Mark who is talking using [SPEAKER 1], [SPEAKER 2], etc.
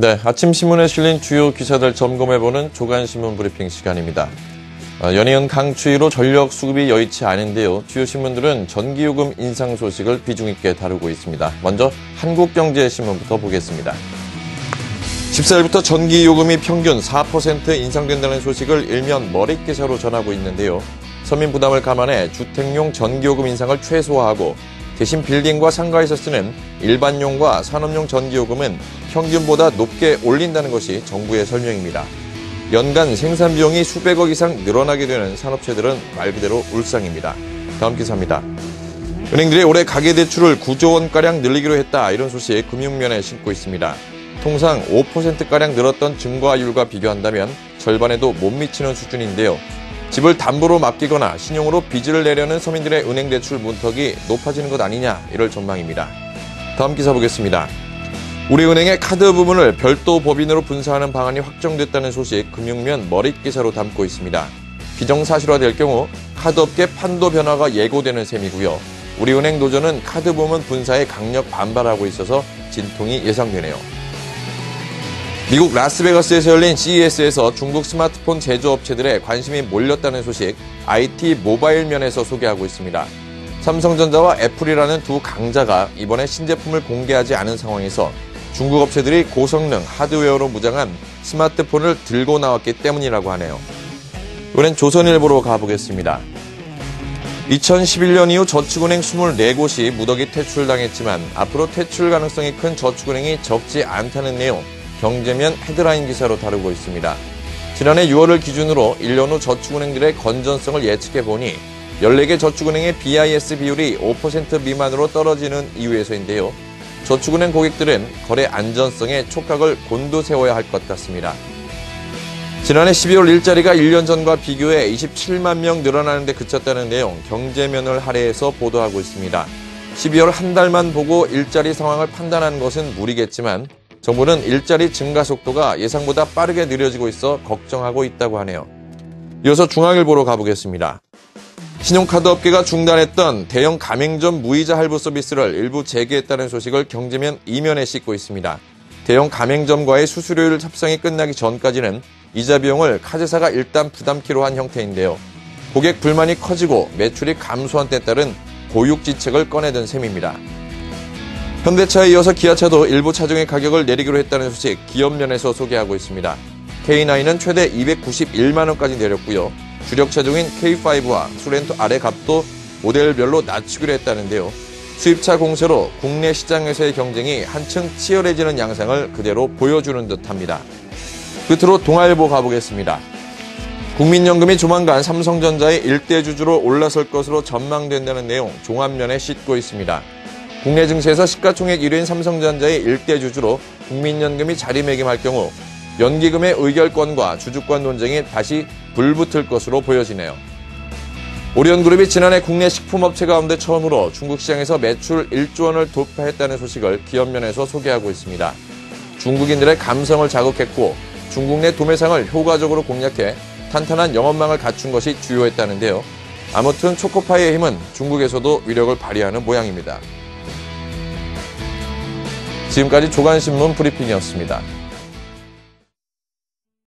[SPEAKER 1] 네, 아침 신문에 실린 주요 기사들 점검해보는 조간 신문 브리핑 시간입니다. 아, 연이은 강추위로 전력 수급이 여의치 않은데요. 주요 신문들은 전기요금 인상 소식을 비중 있게 다루고 있습니다. 먼저 한국경제신문부터 보겠습니다. 14일부터 전기요금이 평균 4% 인상된다는 소식을 일면 머릿기사로 전하고 있는데요. 서민 부담을 감안해 주택용 전기요금 인상을 최소화하고 대신 빌딩과 상가에서 쓰는 일반용과 산업용 전기요금은 평균보다 높게 올린다는 것이 정부의 설명입니다. 연간 생산 비용이 수백억 이상 늘어나게 되는 산업체들은 말 그대로 울상입니다. 다음 기사입니다. 은행들이 올해 가계대출을 9조 원가량 늘리기로 했다. 이런 소식 금융면에 싣고 있습니다. 통상 5%가량 늘었던 증가율과 비교한다면 절반에도 못 미치는 수준인데요. 집을 담보로 맡기거나 신용으로 빚을 내려는 서민들의 은행 대출 문턱이 높아지는 것 아니냐 이럴 전망입니다. 다음 기사 보겠습니다. 우리은행의 카드 부분을 별도 법인으로 분사하는 방안이 확정됐다는 소식 금융면 머릿기사로 담고 있습니다. 비정사실화될 경우 카드업계 판도 변화가 예고되는 셈이고요. 우리은행 노조는 카드 부문 분사에 강력 반발하고 있어서 진통이 예상되네요. 미국 라스베가스에서 열린 CES에서 중국 스마트폰 제조업체들의 관심이 몰렸다는 소식 IT 모바일 면에서 소개하고 있습니다. 삼성전자와 애플이라는 두 강자가 이번에 신제품을 공개하지 않은 상황에서 중국 업체들이 고성능 하드웨어로 무장한 스마트폰을 들고 나왔기 때문이라고 하네요. 이번엔 조선일보로 가보겠습니다. 2011년 이후 저축은행 24곳이 무더기 퇴출당했지만 앞으로 퇴출 가능성이 큰 저축은행이 적지 않다는 내용 경제면 헤드라인 기사로 다루고 있습니다. 지난해 6월을 기준으로 1년 후 저축은행들의 건전성을 예측해 보니 14개 저축은행의 BIS 비율이 5% 미만으로 떨어지는 이유에서인데요. 저축은행 고객들은 거래 안전성에 촉각을 곤두세워야 할 것 같습니다. 지난해 12월 일자리가 1년 전과 비교해 27만 명 늘어나는 데 그쳤다는 내용 경제면을 할애해서 보도하고 있습니다. 12월 한 달만 보고 일자리 상황을 판단하는 것은 무리겠지만 정부는 일자리 증가 속도가 예상보다 빠르게 느려지고 있어 걱정하고 있다고 하네요. 이어서 중앙일보로 가보겠습니다. 신용카드 업계가 중단했던 대형 가맹점 무이자 할부 서비스를 일부 재개했다는 소식을 경제면 이면에 싣고 있습니다. 대형 가맹점과의 수수료율 협상이 끝나기 전까지는 이자 비용을 카드사가 일단 부담키로 한 형태인데요. 고객 불만이 커지고 매출이 감소한 데 따른 고육지책을 꺼내든 셈입니다. 현대차에 이어서 기아차도 일부 차종의 가격을 내리기로 했다는 소식 기업면에서 소개하고 있습니다. K9은 최대 291만원까지 내렸고요. 주력 차종인 K5와 수렌토 아래 값도 모델별로 낮추기로 했다는데요. 수입차 공세로 국내 시장에서의 경쟁이 한층 치열해지는 양상을 그대로 보여주는 듯합니다. 끝으로 동아일보 가보겠습니다. 국민연금이 조만간 삼성전자의 일대 주주로 올라설 것으로 전망된다는 내용 종합면에 싣고 있습니다. 국내 증시에서 시가총액 1위인 삼성전자의 일대 주주로 국민연금이 자리매김할 경우 연기금의 의결권과 주주권 논쟁이 다시 불붙을 것으로 보여지네요. 오리온그룹이 지난해 국내 식품업체 가운데 처음으로 중국 시장에서 매출 1조 원을 돌파했다는 소식을 기업면에서 소개하고 있습니다. 중국인들의 감성을 자극했고 중국 내 도매상을 효과적으로 공략해 탄탄한 영업망을 갖춘 것이 주요했다는데요. 아무튼 초코파이의 힘은 중국에서도 위력을 발휘하는 모양입니다. 지금까지 조간신문 브리핑이었습니다.